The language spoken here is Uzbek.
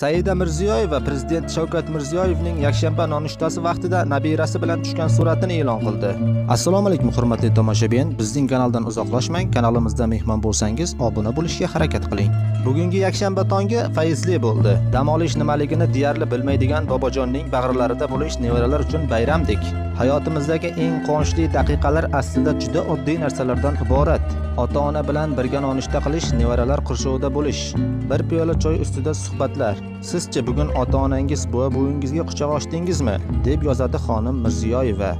saida mirziyoyeva prezident shavkat mirziyoyevning yakshanba nonushtasi vaqtida nabirasi bilan tushgan suratini e'lon qildi. Assalomu alaykum hurmatli tomoshabin. Bizning kanaldan uzoqlashmang. Kanalimizda mehmon bo'lsangiz obuna bo'lishga harakat qiling. Bugungi yakshanba tongi fayzli bo'ldi. Dam olish nimaligini deyarli bilmaydigan bobojonning bag'rlarida bo'lish nevaralar uchun bayramdek. Hayotimizdagi eng quvonchli daqiqalar aslida juda oddiy narsalardan iborat. Ota ona bilan birga nonushta qilish nevaralar qurshovida bo'lish. Bir piyola choy ustida suhbatlar. Sizchi bugun ota onangiz buva buvingizga quchoq ochdingizmi? deb yozadi xonim mirziyoyeva.